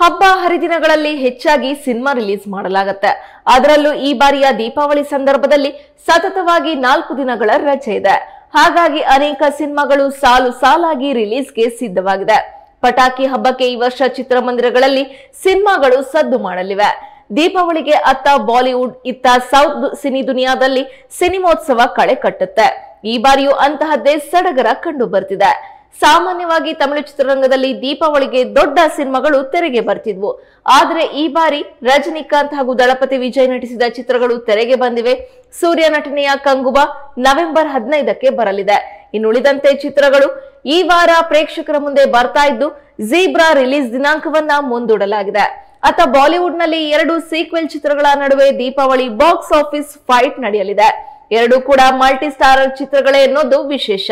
ಹಬ್ಬ ಹರಿದಿನಗಳಲ್ಲಿ ಹೆಚ್ಚಾಗಿ ಸಿನಿಮಾ ರಿಲೀಸ್ ಮಾಡಲಾಗುತ್ತೆ. ಅದರಲ್ಲೂ ಈ ಬಾರಿಯ ದೀಪಾವಳಿ ಸಂದರ್ಭದಲ್ಲಿ ಸತತವಾಗಿ ನಾಲ್ಕು ದಿನಗಳ ರಜೆ ಇದೆ. ಹಾಗಾಗಿ ಅನೇಕ ಸಿನಿಮಾಗಳು ಸಾಲು ಸಾಲಾಗಿ ರಿಲೀಸ್ಗೆ ಸಿದ್ಧವಾಗಿದೆ. ಪಟಾಕಿ ಹಬ್ಬಕ್ಕೆ ಈ ವರ್ಷ ಚಿತ್ರಮಂದಿರಗಳಲ್ಲಿ ಸಿನಿಮಾಗಳು ಸದ್ದು ಮಾಡಲಿವೆ. ದೀಪಾವಳಿಗೆ ಅತ್ತ ಬಾಲಿವುಡ್, ಇತ್ತ ಸೌತ್ ಸಿನಿ ದುನಿಯಾದಲ್ಲಿ ಸಿನಿಮೋತ್ಸವ ಕಳೆ ಕಟ್ಟುತ್ತೆ. ಈ ಬಾರಿಯೂ ಅಂತಹದ್ದೇ ಸಡಗರ ಕಂಡು ಬರ್ತಿದೆ. ಸಾಮಾನ್ಯವಾಗಿ ತಮಿಳು ಚಿತ್ರರಂಗದಲ್ಲಿ ದೀಪಾವಳಿಗೆ ದೊಡ್ಡ ಸಿನಿಮಾಗಳು ತೆರೆಗೆ ಬರ್ತಿದ್ವು. ಆದರೆ ಈ ಬಾರಿ ರಜನಿಕಾಂತ್ ಹಾಗೂ ದಳಪತಿ ವಿಜಯ್ ನಟಿಸಿದ ಚಿತ್ರಗಳು ತೆರೆಗೆ ಬಂದಿವೆ. ಸೂರ್ಯ ನಟನೆಯ ಕಂಗುಬ ನವೆಂಬರ್ ಹದಿನೈದಕ್ಕೆ ಬರಲಿದೆ. ಇನ್ನುಳಿದಂತೆ ಚಿತ್ರಗಳು ಈ ವಾರ ಪ್ರೇಕ್ಷಕರ ಮುಂದೆ ಬರ್ತಾ ಇದ್ದು ಜೀಬ್ರಾ ರಿಲೀಸ್ ದಿನಾಂಕವನ್ನ ಮುಂದೂಡಲಾಗಿದೆ. ಅತ್ತ ಬಾಲಿವುಡ್ನಲ್ಲಿ ಎರಡು ಸೀಕ್ವೆಲ್ ಚಿತ್ರಗಳ ನಡುವೆ ದೀಪಾವಳಿ ಬಾಕ್ಸ್ ಆಫೀಸ್ ಫೈಟ್ ನಡೆಯಲಿದೆ. ಎರಡು ಕೂಡ ಮಲ್ಟಿ ಸ್ಟಾರರ್ ಚಿತ್ರಗಳೇ ಅನ್ನೋದು ವಿಶೇಷ.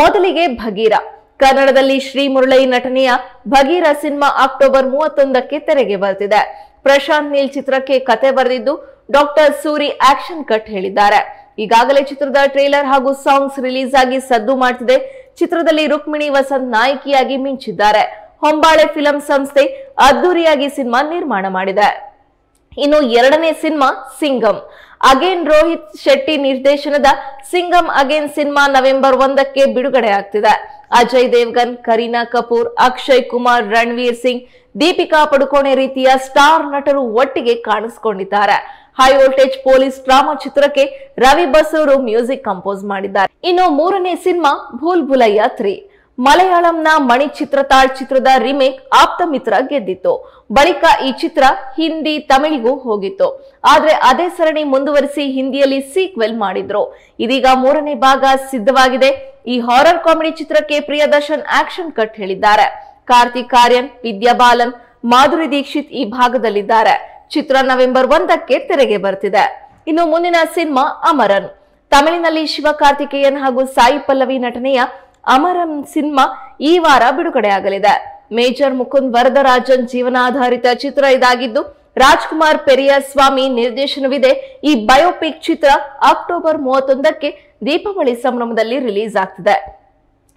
ಮೊದಲಿಗೆ ಭಗೀರ. ಕನ್ನಡದಲ್ಲಿ ಶ್ರೀ ಮುರಳಿ ನಟನೆಯ ಭಗೀರ ಸಿನಿಮಾ ಅಕ್ಟೋಬರ್ ಮೂವತ್ತೊಂದಕ್ಕೆ ತೆರೆಗೆ ಬರ್ತಿದೆ ಪ್ರಶಾಂತ್ ನೀಲ್ ಚಿತ್ರಕ್ಕೆ ಕತೆ ಬರೆದಿದ್ದು ಡಾಕ್ಟರ್ ಸೂರಿ ಆಕ್ಷನ್ ಕಟ್ ಹೇಳಿದ್ದಾರೆ. ಈಗಾಗಲೇ ಚಿತ್ರದ ಟ್ರೇಲರ್ ಹಾಗೂ ಸಾಂಗ್ಸ್ ರಿಲೀಸ್ ಆಗಿ ಸದ್ದು ಮಾಡ್ತಿದೆ. ಚಿತ್ರದಲ್ಲಿ ರುಕ್ಮಿಣಿ ವಸಂತ್ ನಾಯಕಿಯಾಗಿ ಮಿಂಚಿದ್ದಾರೆ. ಹೊಂಬಾಳೆ ಫಿಲಂ ಸಂಸ್ಥೆ ಅದ್ದೂರಿಯಾಗಿ ಸಿನಿಮಾ ನಿರ್ಮಾಣ ಮಾಡಿದೆ. ಇನ್ನು ಎರಡನೇ ಸಿನಿಮಾ ಸಿಂಗಂ ಅಗೇನ್ ರೋಹಿತ್ ಶೆಟ್ಟಿ ನಿರ್ದೇಶನದ ಸಿಂಗಂ ಅಗೇನ್ ಸಿನಿಮಾ ನವೆಂಬರ್ ಒಂದಕ್ಕೆ ಬಿಡುಗಡೆ ಆಗ್ತಿದೆ ಅಜಯ್ ದೇವ್ಗನ್, ಕರೀನಾ ಕಪೂರ್, ಅಕ್ಷಯ್ ಕುಮಾರ್, ರಣವೀರ್ ಸಿಂಗ್, ದೀಪಿಕಾ ಪಡುಕೋಣೆ ರೀತಿಯ ಸ್ಟಾರ್ ನಟರು ಒಟ್ಟಿಗೆ ಕಾಣಿಸಿಕೊಂಡಿದ್ದಾರೆ. ಹೈ ವೋಲ್ಟೇಜ್ ಪೊಲೀಸ್ ಡ್ರಾಮಾ ಚಿತ್ರಕ್ಕೆ ರವಿ ಬಸೂರು ಮ್ಯೂಸಿಕ್ ಕಂಪೋಸ್ ಮಾಡಿದ್ದಾರೆ. ಇನ್ನು ಮೂರನೇ ಸಿನಿಮಾ ಭೂಲ್ ಭುಲಯ್ಯ ತ್ರೀ. ಮಲಯಾಳಂನ ಮಣಿ ಚಿತ್ರತಾಳ್ ಚಿತ್ರದ ರಿಮೇಕ್ ಆಪ್ತ ಮಿತ್ರ ಗೆದ್ದಿತ್ತು. ಬಳಿಕ ಈ ಚಿತ್ರ ಹಿಂದಿ ತಮಿಳಿಗೂ ಹೋಗಿತ್ತು. ಆದ್ರೆ ಅದೇ ಸರಣಿ ಮುಂದುವರಿಸಿ ಹಿಂದಿಯಲ್ಲಿ ಸೀಕ್ವೆಲ್ ಮಾಡಿದ್ರು. ಇದೀಗ ಮೂರನೇ ಭಾಗ ಸಿದ್ಧವಾಗಿದೆ. ಈ ಹಾರರ್ ಕಾಮಿಡಿ ಚಿತ್ರಕ್ಕೆ ಪ್ರಿಯದರ್ಶನ್ ಆಕ್ಷನ್ ಕಟ್ ಹೇಳಿದ್ದಾರೆ. ಕಾರ್ತಿಕ್ ಆರ್ಯನ್, ವಿದ್ಯಾ ಬಾಲನ್, ಮಾಧುರಿ ದೀಕ್ಷಿತ್ ಈ ಭಾಗದಲ್ಲಿದ್ದಾರೆ. ಚಿತ್ರ ನವೆಂಬರ್ ಒಂದಕ್ಕೆ ತೆರೆಗೆ ಬರ್ತಿದೆ. ಇನ್ನು ಮುಂದಿನ ಸಿನಿಮಾ ಅಮರನ್. ತಮಿಳಿನಲ್ಲಿ ಶಿವಕಾರ್ತಿಕೇಯನ್ ಹಾಗೂ ಸಾಯಿ ಪಲ್ಲವಿ ನಟನೆಯ ಅಮರನ್ ಸಿನಿಮಾ ಈ ವಾರ ಬಿಡುಗಡೆಯಾಗಲಿದೆ. ಮೇಜರ್ ಮುಕುಂದ್ ವರದರಾಜನ್ ಜೀವನಾಧಾರಿತ ಚಿತ್ರ ಇದಾಗಿದ್ದು, ರಾಜ್ಕುಮಾರ್ ಪೆರಿಯಸ್ವಾಮಿ ನಿರ್ದೇಶನವಿದೆ. ಈ ಬಯೋಪಿಕ್ ಚಿತ್ರ ಅಕ್ಟೋಬರ್ ಮೂವತ್ತೊಂದಕ್ಕೆ ದೀಪಾವಳಿ ಸಂಭ್ರಮದಲ್ಲಿ ರಿಲೀಸ್ ಆಗ್ತಿದೆ.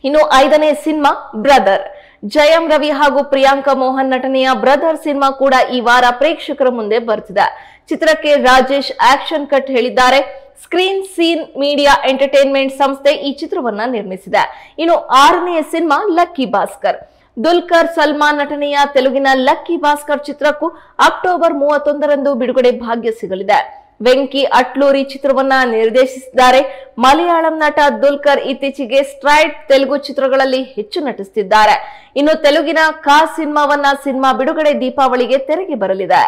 ಇನ್ನು ಐದನೇ ಸಿನಿಮಾ, ಬ್ರದರ್. ಜಯಂ ರವಿ ಹಾಗೂ ಪ್ರಿಯಾಂಕಾ ಮೋಹನ್ ನಟನೆಯ ಬ್ರದರ್ ಸಿನಿಮಾ ಕೂಡ ಈ ವಾರ ಪ್ರೇಕ್ಷಕರ ಮುಂದೆ ಬರ್ತಿದೆ. ಚಿತ್ರಕ್ಕೆ ರಾಜೇಶ್ ಆಕ್ಷನ್ ಕಟ್ ಹೇಳಿದ್ದಾರೆ. ಸ್ಕ್ರೀನ್ ಸೀನ್ ಮೀಡಿಯಾ ಎಂಟರ್ಟೈನ್ಮೆಂಟ್ ಸಂಸ್ಥೆ ಈ ಚಿತ್ರವನ್ನ ನಿರ್ಮಿಸಿದೆ. ಇನ್ನು ಆರನೆಯ ಸಿನಿಮಾ ಲಕ್ಕಿ ಭಾಸ್ಕರ್. ದುಲ್ಕರ್ ಸಲ್ಮಾನ್ ನಟನೆಯ ತೆಲುಗಿನ ಲಕ್ಕಿ ಭಾಸ್ಕರ್ ಚಿತ್ರಕ್ಕೂ ಅಕ್ಟೋಬರ್ ಮೂವತ್ತೊಂದರಂದು ಬಿಡುಗಡೆ ಭಾಗ್ಯ ಸಿಗಲಿದೆ. ವೆಂಕಿ ಅಟ್ಲೂರಿ ಚಿತ್ರವನ್ನ ನಿರ್ದೇಶಿಸಿದ್ದಾರೆ. ಮಲಯಾಳಂ ನಟ ದುಲ್ಕರ್ ಇತ್ತೀಚೆಗೆ ಸ್ಟ್ರೈಟ್ ತೆಲುಗು ಚಿತ್ರಗಳಲ್ಲಿ ಹೆಚ್ಚು ನಟಿಸುತ್ತಿದ್ದಾರೆ ಇನ್ನು ತೆಲುಗಿನ ಕಾ ಸಿನಿಮಾವನ್ನ ಸಿನಿಮಾ ಬಿಡುಗಡೆ ದೀಪಾವಳಿಗೆ ತೆರೆಗೆ ಬರಲಿದೆ.